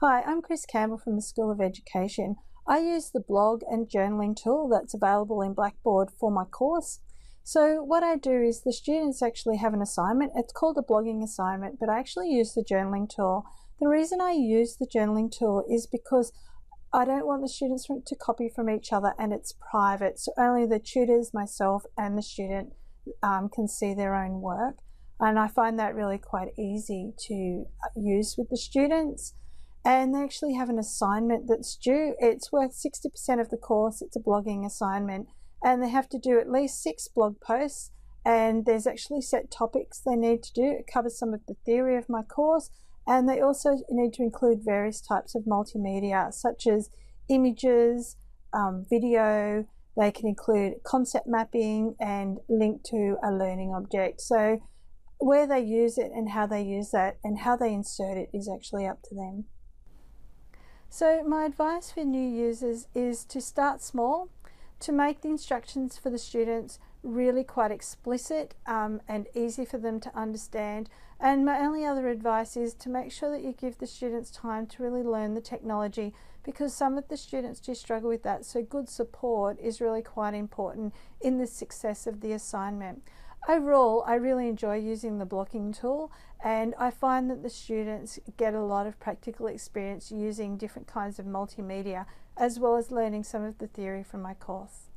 Hi, I'm Chris Campbell from the School of Education. I use the blog and journaling tool that's available in Blackboard for my course. So what I do is the students actually have an assignment. It's called a blogging assignment, but I actually use the journaling tool. The reason I use the journaling tool is because I don't want the students to copy from each other and it's private. So only the tutors, myself and the student um, can see their own work. And I find that really quite easy to uh, use with the students and they actually have an assignment that's due. It's worth 60% of the course. It's a blogging assignment and they have to do at least six blog posts and there's actually set topics they need to do. It covers some of the theory of my course and they also need to include various types of multimedia such as images, um, video, they can include concept mapping and link to a learning object. So where they use it and how they use that and how they insert it is actually up to them. So my advice for new users is to start small, to make the instructions for the students really quite explicit um, and easy for them to understand. And my only other advice is to make sure that you give the students time to really learn the technology because some of the students do struggle with that. So good support is really quite important in the success of the assignment. Overall, I really enjoy using the blogging tool and I find that the students get a lot of practical experience using different kinds of multimedia as well as learning some of the theory from my course.